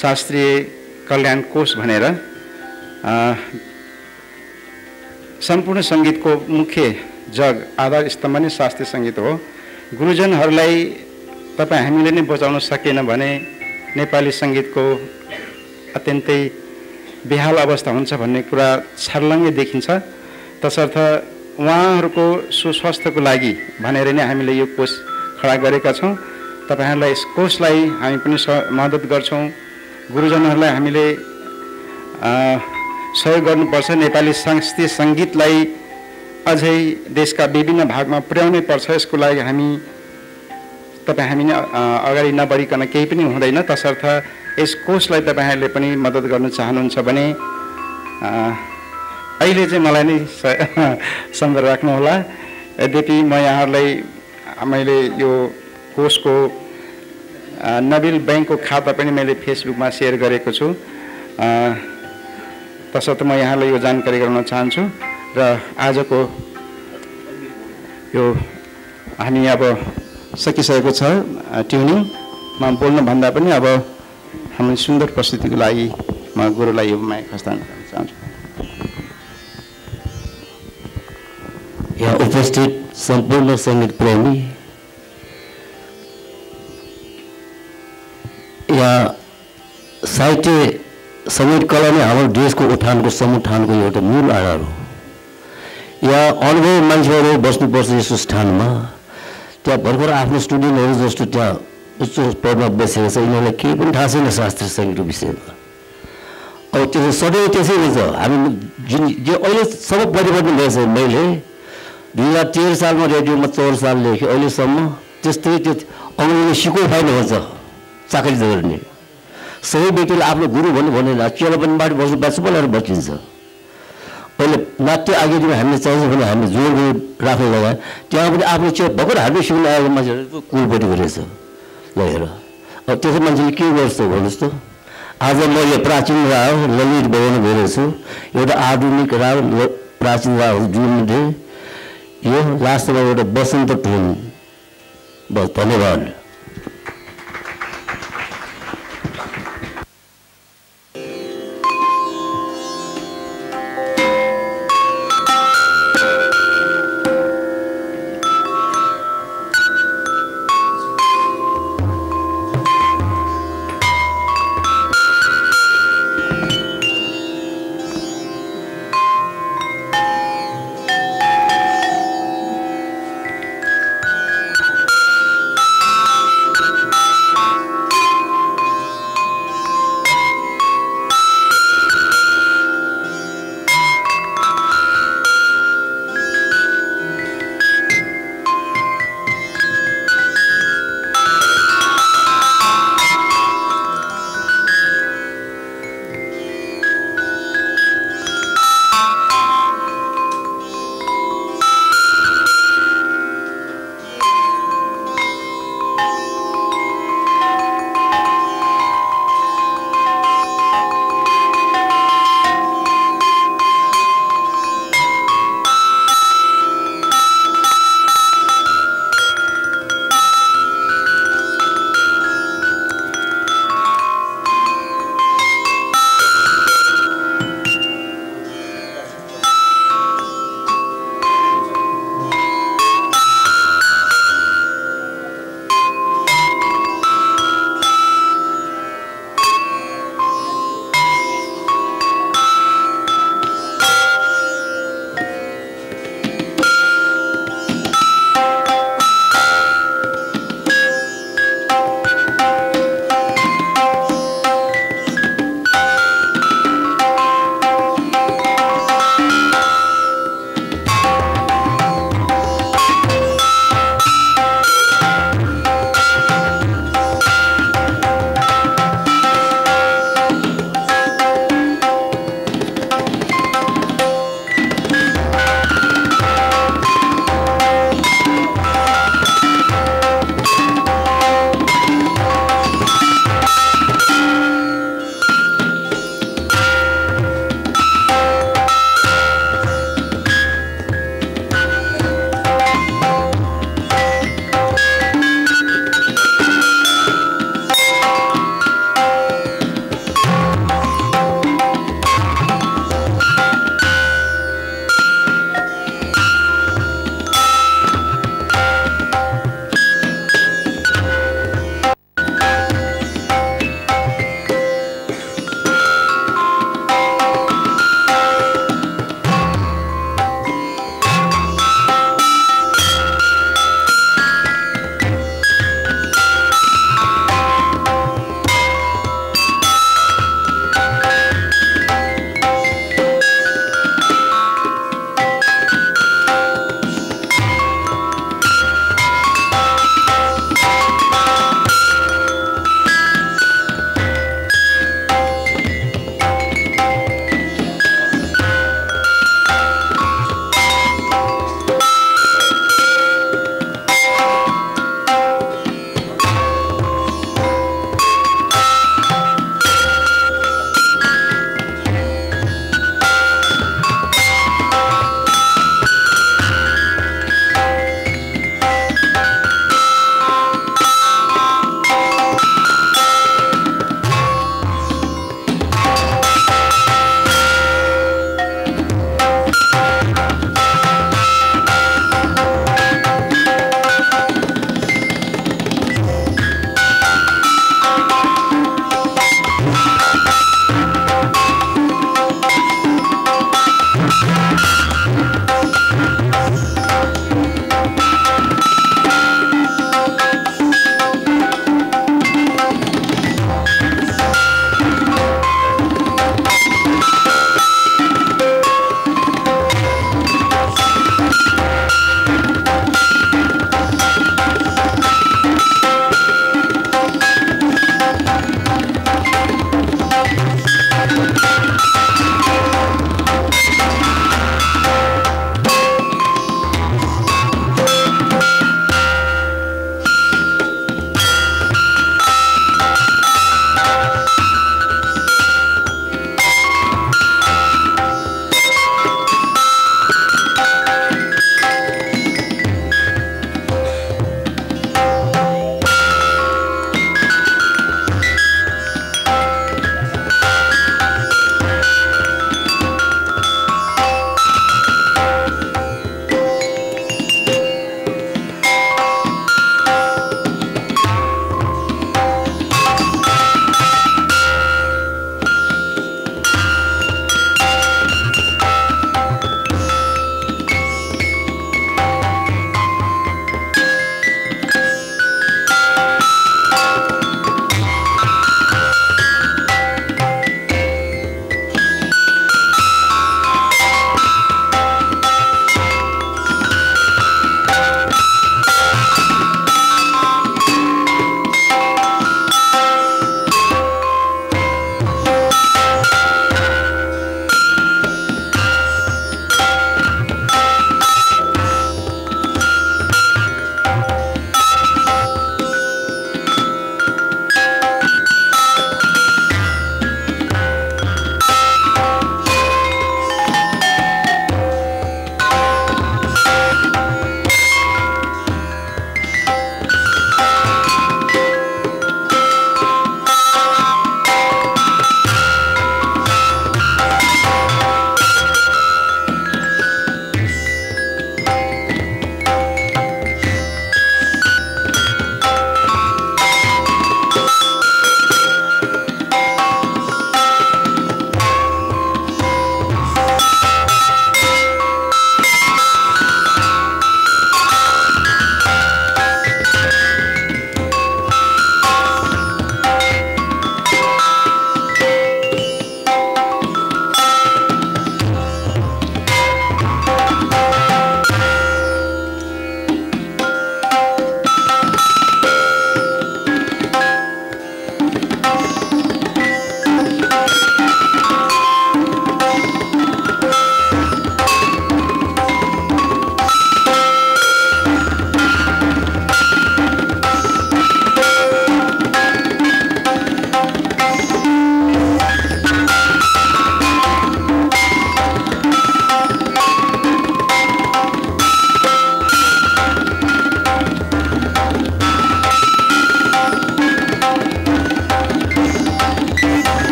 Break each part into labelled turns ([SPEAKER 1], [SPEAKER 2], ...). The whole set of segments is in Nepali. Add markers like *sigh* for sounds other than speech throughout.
[SPEAKER 1] शास्त्रीय कल्याण कोष भनेर सम्पूर्ण सङ्गीतको मुख्य जग आधार स्तम्भ नै शास्त्रीय सङ्गीत हो। गुरुजनहरूलाई तपाईँ हामीले नै बचाउन सकेन भने नेपाली सङ्गीतको अत्यन्तै बेहाल अवस्था हुन्छ भन्ने कुरा छर्लङ्गै देखिन्छ। तसर्थ उहाँहरूको सुस्वास्थ्यको लागि भनेर नै हामीले यो कोष खडा गरेका छौँ। तपाईँहरूलाई यस कोषलाई हामी पनि स मद्दत गर्छौँ। गुरुजनहरूलाई हामीले सहयोग गर्नुपर्छ। नेपाली शास्त्रीय सङ्गीतलाई अझै देशका विभिन्न भागमा पुर्याउनै पर्छ। यसको लागि हामी तपाईँ हामी नै अगाडि नबढिकन केही पनि हुँदैन। तसर्थ यस कोषलाई तपाईँहरूले पनि मद्दत गर्न चाहनुहुन्छ भने अहिले चाहिँ मलाई नै *laughs* सन्दर्भ राख्नुहोला। यद्यपि म यहाँहरूलाई मैले यो कोषको नबिल ब्याङ्कको खाता पनि मैले फेसबुकमा सेयर गरेको छु। तसर्थ म यहाँलाई यो जानकारी गराउन चाहन्छु र आजको यो हामी अब सकिसकेको छ ट्युनिङमा बोल्नुभन्दा पनि अब हाम्रो सुन्दर प्रस्तुतिको लागि म गुरुलाई यो माइक हस्तान्तरण गर्न चाहन्छु।
[SPEAKER 2] यहाँ उपस्थित सम्पूर्ण सङ्गीत प्रेमी साहित्य सङ्गीत कला नै हाम्रो देशको उठानको समुठानको एउटा मूल आधार हो। यहाँ अनुभव मान्छेहरू बस्नुपर्छ यस स्थानमा। त्यहाँ भर्खर आफ्नो स्टुडेन्टहरू जस्तो त्यहाँ उच्च पदमा बसेको छ यिनीहरूलाई केही पनि थाहा छैन शास्त्रीय सङ्गीतको विषयमा। अब त्यसो सधैँ त्यसै रहेछ हामी जुन जो अहिलेसम्म परिवर्तन भएछ मैले दुई हजार तेह्र सालमा रेडियोमा चौर साल लेखेँ। अहिलेसम्म त्यस्तै त्यो अङ्ग्रेजी सिको फाइन हुन्छ चाकरी गर्ने सबै व्यक्तिले आफ्नो गुरु भन्नु पनि बाटो बस्नु बस्छ बोलाएर बचिन्छ। अहिले नाट्य आगेरीमा हामीले चाहिन्छ भने हामीले जोड राख्नु लगायो। त्यहाँ पनि आफ्नो चेलो भर्खर हामीले सिक्नु आएको मान्छेहरू कुलपट्टि रहेछ। ल हेर। अब त्यसो मान्छेले के गर्छ भन्नुहोस् त। आज म यो प्राचीन राग ललित बजाउनु गएको छु एउटा आधुनिक ल- प्राचीन रागहरू जुन यो लास्टमा एउटा बसन्त टोन धन्यवाद।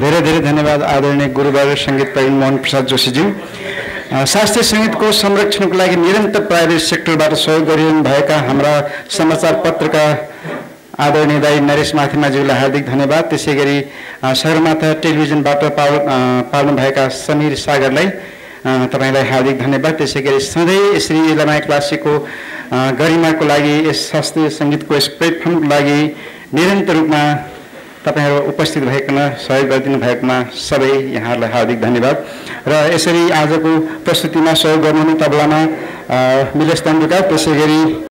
[SPEAKER 1] धेरै धेरै धन्यवाद आदरणीय गुरुबार सङ्गीत प्रवीण मोहन प्रसाद जोशीज्यू शास्त्रीय सङ्गीतको संरक्षणको लागि निरन्तर प्राइभेट सेक्टरबाट सहयोग गरिरहनु भएका हाम्रा समाचार पत्रका आदरणीय दाई नरेश माथिमाज्यूलाई हार्दिक धन्यवाद। त्यसै गरी सगरमाथा टेलिभिजनबाट अ, पाल्नुभएका समीर सागरलाई तपाईँलाई हार्दिक धन्यवाद। त्यसै गरी सधैँ यसरी लमाई क्लासिकको अ, गरिमाको लागि यस शास्त्रीय सङ्गीतको यस प्लेटफर्मको लागि निरन्तर रूपमा तपाईँहरू उपस्थित भइकन सहयोग गरिदिनु भएकोमा सबै यहाँहरूलाई हार्दिक धन्यवाद। र यसरी आजको प्रस्तुतिमा सहयोग गर्नुहुने तबलामा मिलेश दण्डुका त्यसै गरी